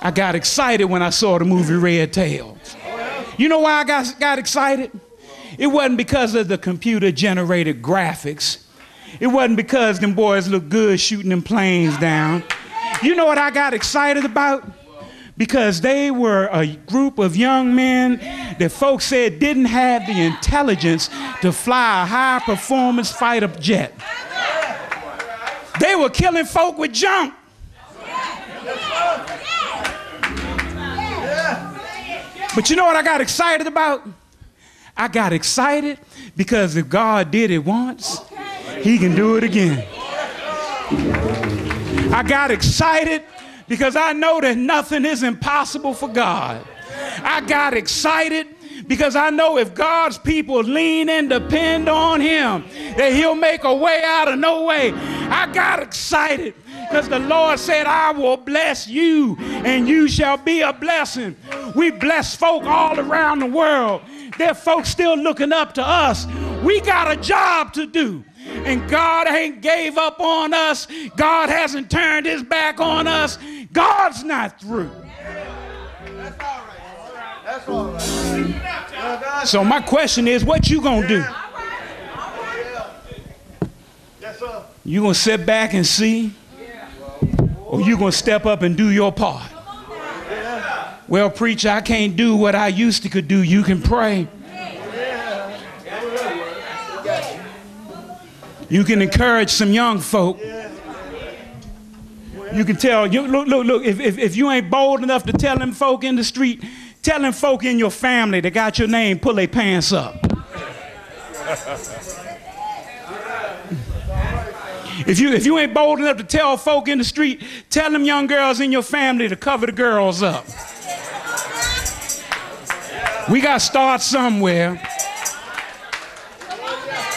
I got excited when I saw the movie Red Tails. You know why I got, got excited? It wasn't because of the computer generated graphics. It wasn't because them boys looked good shooting them planes down. You know what I got excited about? Because they were a group of young men that folks said didn't have the intelligence to fly a high performance fighter jet. They were killing folk with junk. But you know what I got excited about? I got excited because if God did it once, He can do it again. I got excited because I know that nothing is impossible for God. I got excited because I know if God's people lean and depend on Him, that He'll make a way out of no way. I got excited because the Lord said, I will bless you and you shall be a blessing. We bless folk all around the world. There are folks still looking up to us. We got a job to do. And God ain't gave up on us. God hasn't turned his back on us. God's not through. That's all right. That's all right. So my question is, what you gonna do? You gonna sit back and see? Or you gonna step up and do your part? Well, preacher, I can't do what I used to could do. You can pray. You can encourage some young folk. You can tell, you, look, look, look, if, if, if you ain't bold enough to tell them folk in the street, tell them folk in your family that got your name, pull their pants up. If you, if you ain't bold enough to tell folk in the street, tell them young girls in your family to cover the girls up. We got to start somewhere.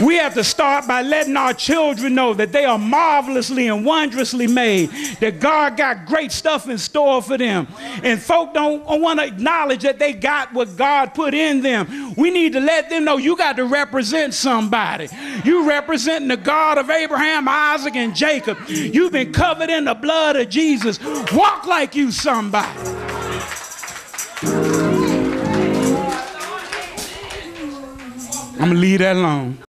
We have to start by letting our children know that they are marvelously and wondrously made, that God got great stuff in store for them. And folk don't want to acknowledge that they got what God put in them. We need to let them know you got to represent somebody. You representing the God of Abraham, Isaac, and Jacob. You've been covered in the blood of Jesus. Walk like you somebody. I'm to leave that alone.